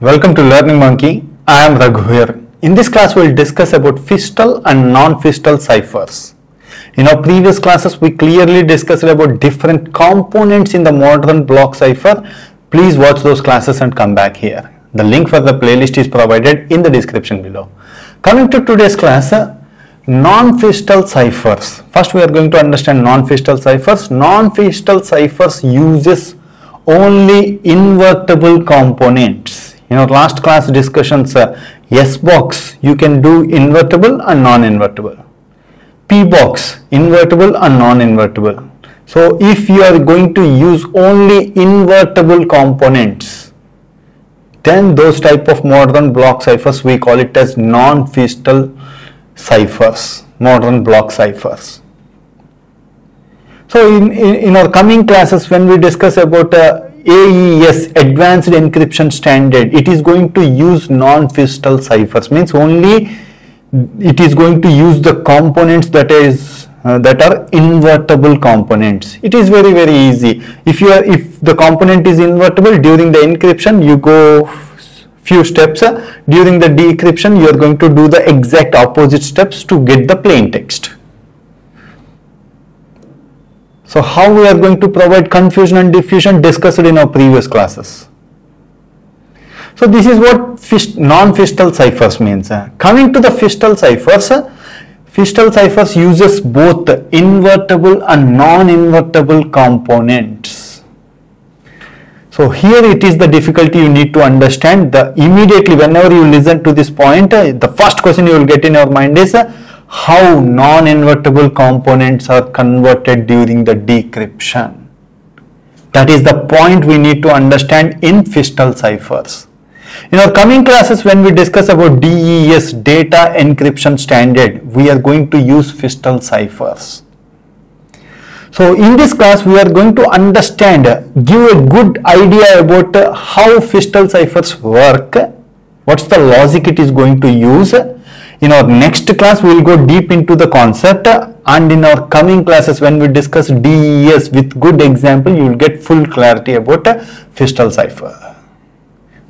Welcome to Learning Monkey. I am Raghu here. In this class, we'll discuss about Feistel and non-Feistel ciphers. In our previous classes, we clearly discussed about different components in the modern block cipher. Please watch those classes and come back here. The link for the playlist is provided in the description below. Coming to today's class, uh, non-Feistel ciphers. First, we are going to understand non-Feistel ciphers. Non-Feistel ciphers uses only invertible components in our last class discussions uh, S box you can do invertible and non-invertible. P box invertible and non-invertible. So if you are going to use only invertible components then those type of modern block ciphers we call it as non-Feistel ciphers modern block ciphers. So in, in, in our coming classes when we discuss about uh, AES advanced encryption standard. It is going to use non-Feistel ciphers. Means only it is going to use the components that is uh, that are invertible components. It is very very easy. If you are if the component is invertible during the encryption you go few steps uh, during the decryption you are going to do the exact opposite steps to get the plain text so how we are going to provide confusion and diffusion discussed in our previous classes. So this is what non-Feistel ciphers means. Uh, coming to the Feistel ciphers, uh, Feistel ciphers uses both invertible and non-invertible components. So here it is the difficulty you need to understand. The immediately whenever you listen to this point, uh, the first question you will get in your mind is how non-invertible components are converted during the decryption. That is the point we need to understand in Feistel ciphers. In our coming classes when we discuss about DES data encryption standard, we are going to use Feistel ciphers. So in this class we are going to understand, give a good idea about how Feistel ciphers work, what's the logic it is going to use in our next class, we will go deep into the concept and in our coming classes when we discuss DES with good example, you will get full clarity about Feistel cipher.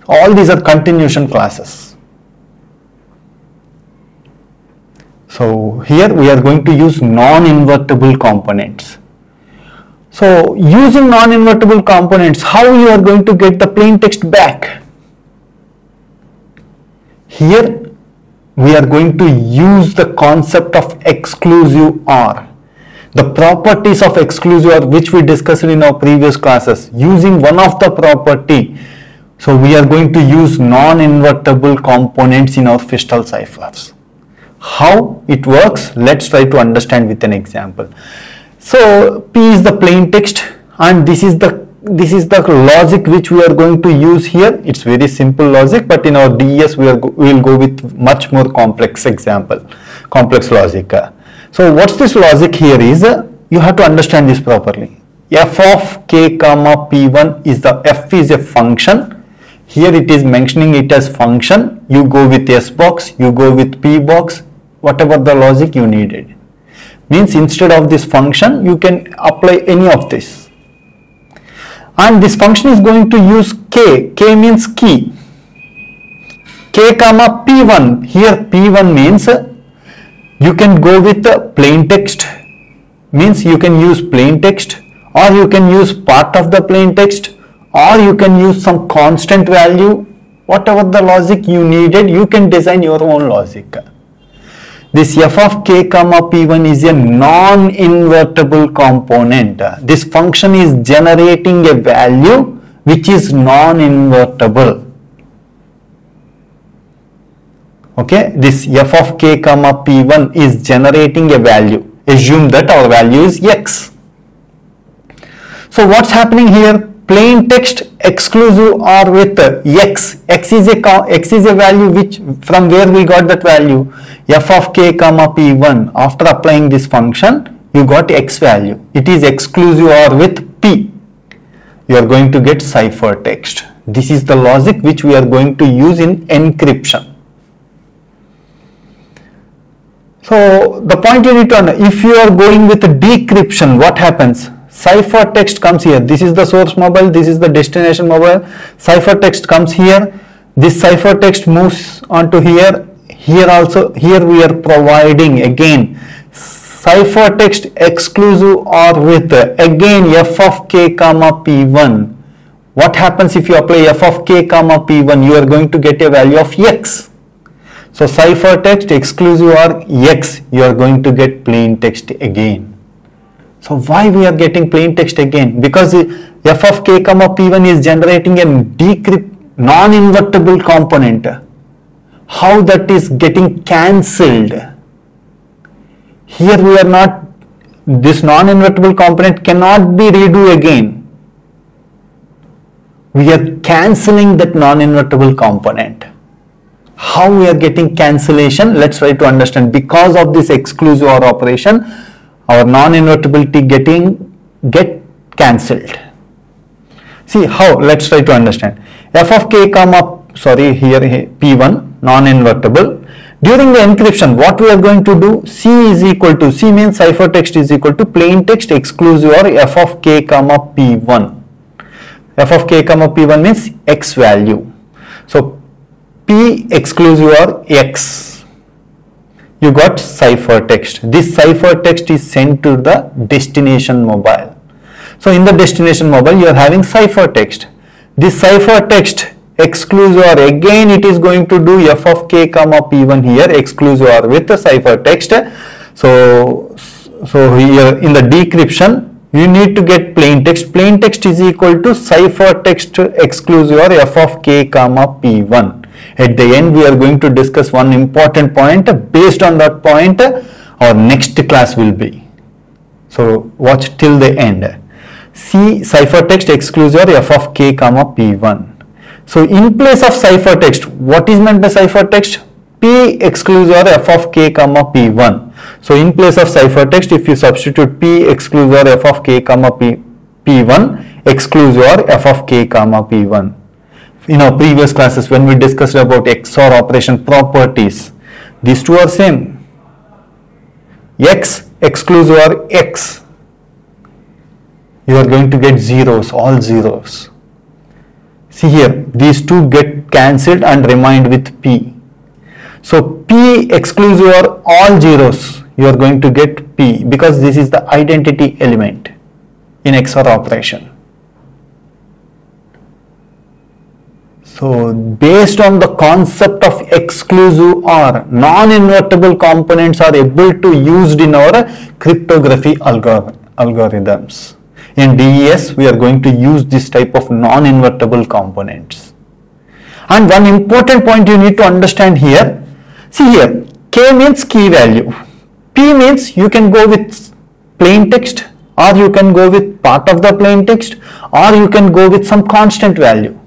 All these are continuation classes. So here we are going to use non-invertible components. So using non-invertible components, how you are going to get the plain text back? Here we are going to use the concept of exclusive OR. The properties of exclusive OR which we discussed in our previous classes using one of the property. So we are going to use non-invertible components in our Feistel ciphers. How it works? Let's try to understand with an example. So P is the plain text and this is the this is the logic which we are going to use here. It's very simple logic but in our DES we are we will go with much more complex example complex logic. So what's this logic here is you have to understand this properly. F of k comma p1 is the f is a function. Here it is mentioning it as function. You go with s box you go with p box whatever the logic you needed. Means instead of this function you can apply any of this and this function is going to use k. K means key. K comma p1 here p1 means you can go with the plain text. Means you can use plain text or you can use part of the plain text or you can use some constant value. Whatever the logic you needed you can design your own logic this f of k comma p1 is a non-invertible component. This function is generating a value which is non-invertible. Okay, this f of k comma p1 is generating a value. Assume that our value is x. So what's happening here? plain text exclusive or with x. X is a x is a value which from where we got that value? F of k comma p1 after applying this function you got x value. It is exclusive or with p. You are going to get cipher text. This is the logic which we are going to use in encryption. So the point you need to know if you are going with decryption what happens cipher text comes here. This is the source mobile this is the destination mobile. Cipher text comes here. This ciphertext moves onto here. Here also here we are providing again. Ciphertext exclusive or with again f of k comma p1 what happens if you apply f of k comma p1 you are going to get a value of x. So ciphertext exclusive or x you are going to get plain text again so why we are getting plain text again? Because f of k comma p1 is generating a decrypt non-invertible component. How that is getting cancelled? Here we are not this non-invertible component cannot be redo again. We are cancelling that non-invertible component. How we are getting cancellation? Let's try to understand. Because of this exclusive or operation our non-invertibility getting get cancelled. See how let's try to understand. F of k comma sorry here p1 non-invertible. During the encryption what we are going to do? C is equal to c means ciphertext is equal to plain text exclusive or f of k comma p1 f of k comma p1 means x value. So p exclusive or x you got ciphertext this ciphertext is sent to the destination mobile. So in the destination mobile you are having ciphertext this ciphertext exclusive or again it is going to do f of k comma p1 here exclusive or with the ciphertext so so here in the decryption you need to get plain text. Plain text is equal to ciphertext exclusive or f of k comma p1 at the end we are going to discuss one important point based on that point our next class will be so watch till the end C ciphertext exclusive f of k comma p1. So in place of ciphertext, what is meant by ciphertext? P exclusive f of k comma p1. So in place of ciphertext, if you substitute p exclusive f of k comma p, p1 exclusive f of k comma p1. In our previous classes when we discussed about XOR operation properties, these two are same. X exclusive or X you are going to get zeros, all zeros. See here, these two get cancelled and remained with P. So P exclusive or all zeros. You are going to get P because this is the identity element in XOR operation. So based on the concept of exclusive OR, non-invertible components are able to used in our cryptography algor algorithms. In DES, we are going to use this type of non-invertible components. And one important point you need to understand here, see here, K means key value. P means you can go with plain text or you can go with part of the plain text or you can go with some constant value.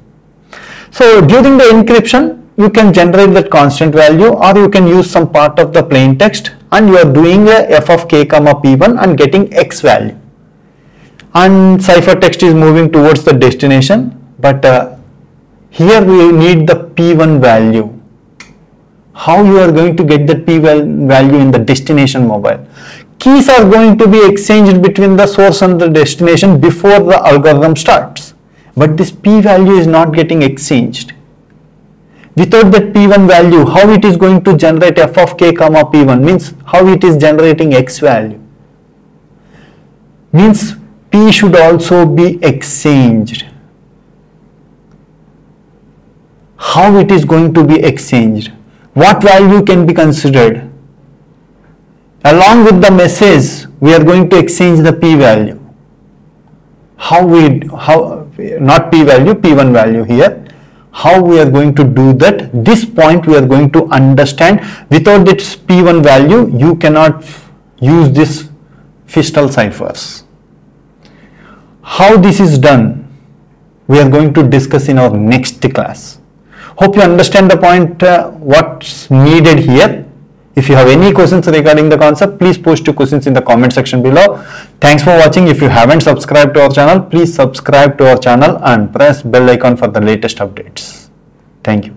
So during the encryption, you can generate that constant value or you can use some part of the plain text and you are doing a f of k comma p1 and getting x value. And ciphertext is moving towards the destination but uh, here we need the p1 value. How you are going to get that p1 value in the destination mobile? Keys are going to be exchanged between the source and the destination before the algorithm starts but this p value is not getting exchanged without that p1 value how it is going to generate f of k comma p1 means how it is generating x value means P should also be exchanged. How it is going to be exchanged? What value can be considered? Along with the message, we are going to exchange the P value. How we, how, not P value, P1 value here. How we are going to do that? This point we are going to understand. Without this P1 value, you cannot use this Feistel ciphers. How this is done, we are going to discuss in our next class. Hope you understand the point uh, what's needed here. If you have any questions regarding the concept, please post your questions in the comment section below. Thanks for watching. If you haven't subscribed to our channel, please subscribe to our channel and press bell icon for the latest updates. Thank you.